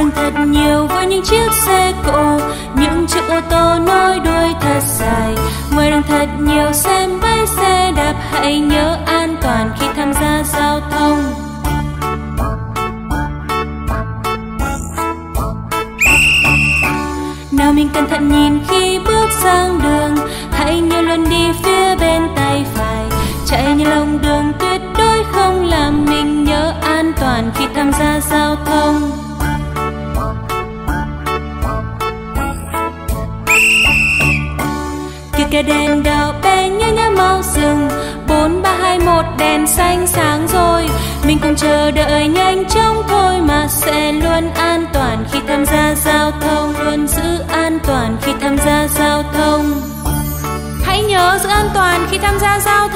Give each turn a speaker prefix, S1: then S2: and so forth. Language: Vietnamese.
S1: rộng thật nhiều với những chiếc xe cộ. Những chiếc ô tô nối đuôi thật dài. Ngoài đường thật nhiều xe máy xe đạp. Hãy nhớ an toàn khi tham gia giao thông. Nào mình cẩn thận nhìn khi bước sang đường. Hãy nhớ luôn đi phía bên tay phải. Chạy như lòng đường tuyệt đối không làm mình nhớ an toàn khi tham gia giao thông. Kìa đèn đỏ bé nhớ nhớ mau dừng bốn, ba, hai, một, đèn xanh sáng rồi. Mình cùng chờ đợi nhanh chóng thôi mà sẽ luôn an toàn khi tham gia giao thông. Luôn giữ an toàn khi tham gia giao thông. Hãy nhớ giữ an toàn khi tham gia giao